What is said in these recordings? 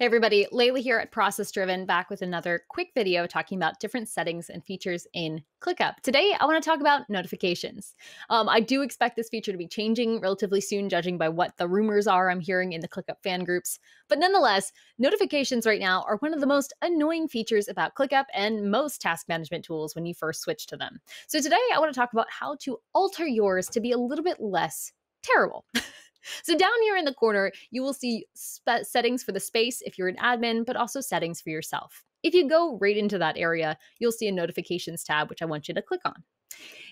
Hey everybody, Layla here at Process Driven, back with another quick video talking about different settings and features in ClickUp. Today, I want to talk about notifications. Um, I do expect this feature to be changing relatively soon, judging by what the rumors are I'm hearing in the ClickUp fan groups. But nonetheless, notifications right now are one of the most annoying features about ClickUp and most task management tools when you first switch to them. So today, I want to talk about how to alter yours to be a little bit less terrible. So down here in the corner, you will see settings for the space if you're an admin, but also settings for yourself. If you go right into that area, you'll see a notifications tab, which I want you to click on.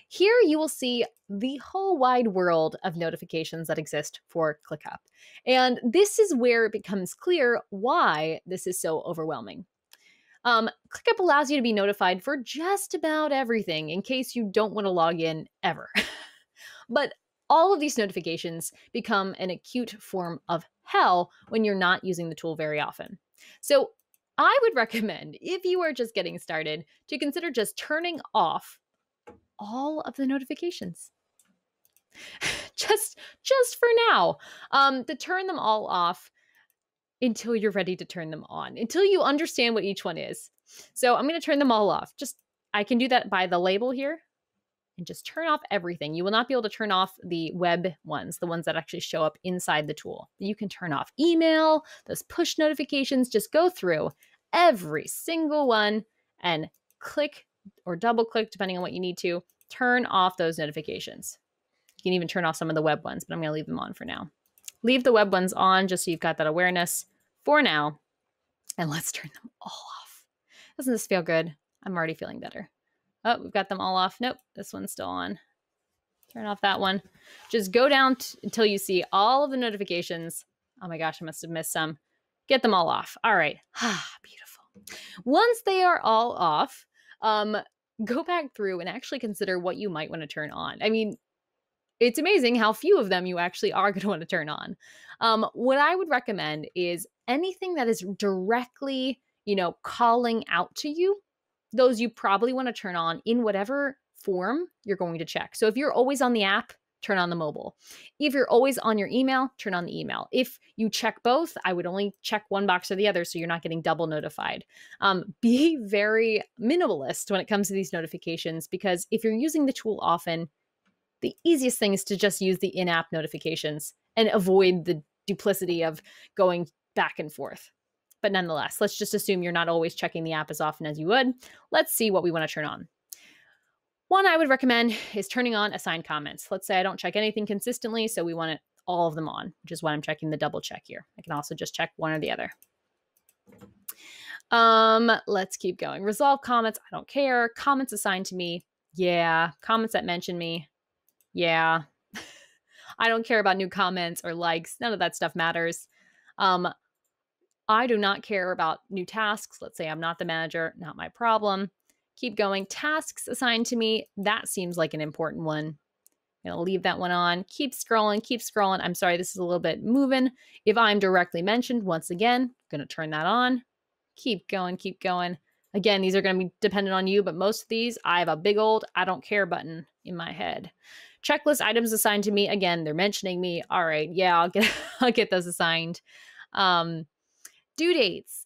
Here you will see the whole wide world of notifications that exist for ClickUp. And this is where it becomes clear why this is so overwhelming. Um, ClickUp allows you to be notified for just about everything in case you don't want to log in ever. but all of these notifications become an acute form of hell when you're not using the tool very often. So, I would recommend, if you are just getting started, to consider just turning off all of the notifications. just just for now. Um, to turn them all off until you're ready to turn them on, until you understand what each one is. So I'm going to turn them all off. Just I can do that by the label here and just turn off everything. You will not be able to turn off the web ones, the ones that actually show up inside the tool. You can turn off email, those push notifications, just go through every single one and click or double click, depending on what you need to, turn off those notifications. You can even turn off some of the web ones, but I'm going to leave them on for now. Leave the web ones on just so you've got that awareness for now. And let's turn them all off. Doesn't this feel good? I'm already feeling better. Oh, we've got them all off. Nope, this one's still on. Turn off that one. Just go down t- until you see all of the notifications. Oh my gosh, I must have missed some. Get them all off. All right. Ah, beautiful. Once they are all off, um, go back through and actually consider what you might want to turn on. I mean, it's amazing how few of them you actually are going to want to turn on. Um, what I would recommend is anything that is directly, you know, calling out to you those you probably want to turn on in whatever form you're going to check. So if you're always on the app, turn on the mobile. If you're always on your email, turn on the email. If you check both, I would only check one box or the other so you're not getting double notified. Um, be very minimalist when it comes to these notifications because if you're using the tool often, the easiest thing is to just use the in app notifications and avoid the duplicity of going back and forth. But nonetheless, let's just assume you're not always checking the app as often as you would. Let's see what we want to turn on. One I would recommend is turning on assigned comments. Let's say I don't check anything consistently, so we want all of them on, which is why I'm checking the double check here. I can also just check one or the other. Um, let's keep going. Resolve comments, I don't care. Comments assigned to me, yeah. Comments that mention me, yeah. I don't care about new comments or likes. None of that stuff matters. Um, I do not care about new tasks. Let's say I'm not the manager, not my problem. Keep going. Tasks assigned to me, that seems like an important one. I'm gonna leave that one on. Keep scrolling, keep scrolling. I'm sorry, this is a little bit moving. If I'm directly mentioned, once again, I'm gonna turn that on. Keep going, keep going. Again, these are gonna be dependent on you, but most of these, I have a big old I don't care button in my head. Checklist items assigned to me. Again, they're mentioning me. All right, yeah, I'll get I'll get those assigned. Um, Due dates.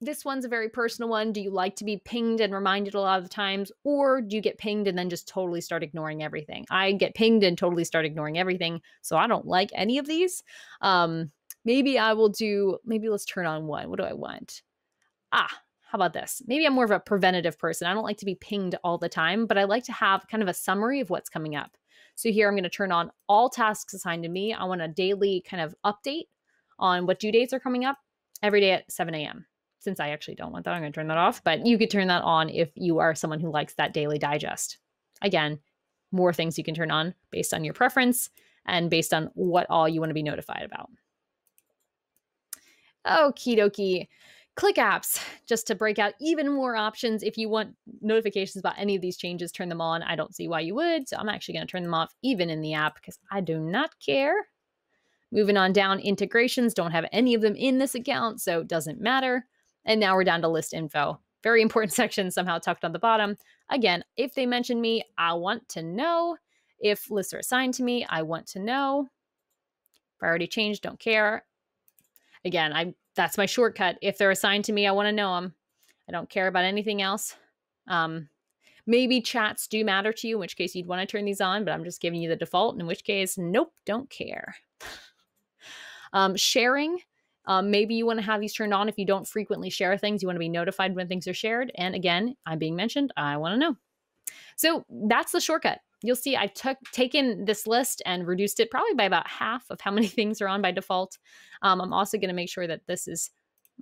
This one's a very personal one. Do you like to be pinged and reminded a lot of the times, or do you get pinged and then just totally start ignoring everything? I get pinged and totally start ignoring everything, so I don't like any of these. Um, maybe I will do, maybe let's turn on one. What do I want? Ah, how about this? Maybe I'm more of a preventative person. I don't like to be pinged all the time, but I like to have kind of a summary of what's coming up. So here I'm going to turn on all tasks assigned to me. I want a daily kind of update on what due dates are coming up every day at 7 a.m. Since I actually don't want that, I'm going to turn that off. But you could turn that on if you are someone who likes that daily digest. Again, more things you can turn on based on your preference and based on what all you want to be notified about. Okie dokie. ClickApps, just to break out even more options. If you want notifications about any of these changes, turn them on. I don't see why you would. So I'm actually going to turn them off even in the app because I do not care. Moving on down, integrations don't have any of them in this account, so it doesn't matter. And now we're down to list info. Very important section, somehow tucked on the bottom. Again, if they mention me, I want to know. If lists are assigned to me, I want to know. Priority change, don't care. Again, I that's my shortcut. If they're assigned to me, I want to know them. I don't care about anything else. Um, maybe chats do matter to you, in which case you'd want to turn these on, but I'm just giving you the default, in which case, nope, don't care. um, sharing, um, maybe you want to have these turned on if you don't frequently share things. You want to be notified when things are shared. And again, I'm being mentioned. I want to know. So that's the shortcut. You'll see I've took taken this list and reduced it probably by about half of how many things are on by default. Um, I'm also going to make sure that this is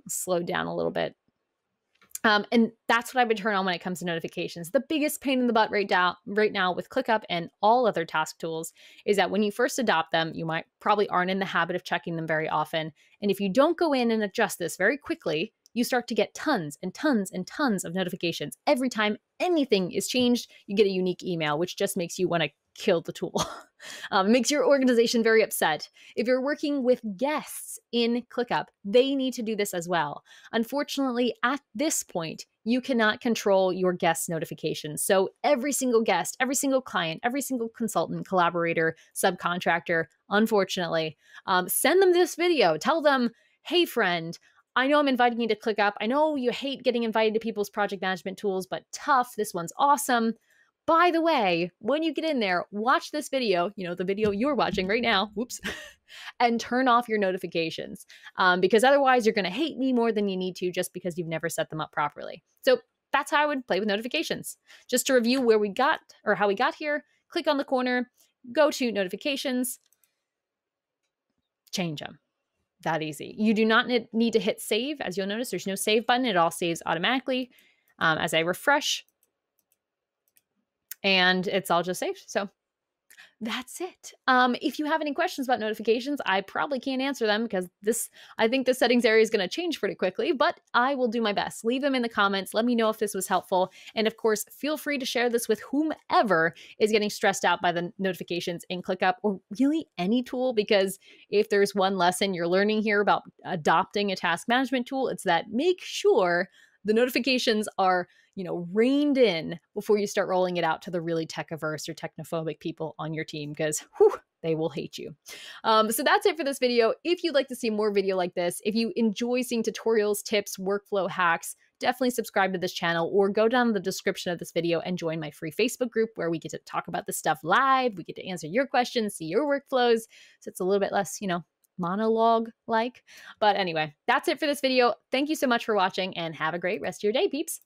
slowed down a little bit um, and that's what I would turn on when it comes to notifications. The biggest pain in the butt right now, right now with ClickUp and all other task tools is that when you first adopt them, you might probably aren't in the habit of checking them very often. And if you don't go in and adjust this very quickly, you start to get tons and tons and tons of notifications. Every time anything is changed, you get a unique email, which just makes you want to kill the tool. um, makes your organization very upset. If you're working with guests in ClickUp, they need to do this as well. Unfortunately, at this point, you cannot control your guest notifications. So every single guest, every single client, every single consultant, collaborator, subcontractor, unfortunately, um, send them this video. Tell them, hey, friend, I know I'm inviting you to ClickUp. I know you hate getting invited to people's project management tools, but tough. This one's awesome. By the way, when you get in there, watch this video, you know, the video you're watching right now, whoops, and turn off your notifications um, because otherwise you're going to hate me more than you need to just because you've never set them up properly. So that's how I would play with notifications. Just to review where we got or how we got here, click on the corner, go to notifications, change them. That easy. You do not need to hit save. As you'll notice, there's no save button. It all saves automatically. Um, as I refresh, and it's all just saved. So that's it. Um, if you have any questions about notifications, I probably can't answer them because this, I think the settings area is going to change pretty quickly, but I will do my best. Leave them in the comments. Let me know if this was helpful. And of course, feel free to share this with whomever is getting stressed out by the notifications in ClickUp or really any tool, because if there's one lesson you're learning here about adopting a task management tool, it's that make sure the notifications are you know reined in before you start rolling it out to the really tech averse or technophobic people on your team because they will hate you. Um, so that's it for this video. If you'd like to see more video like this, if you enjoy seeing tutorials, tips, workflow hacks, definitely subscribe to this channel or go down the description of this video and join my free Facebook group where we get to talk about this stuff live. We get to answer your questions, see your workflows. So it's a little bit less, you know, monologue like. But anyway, that's it for this video. Thank you so much for watching and have a great rest of your day, peeps.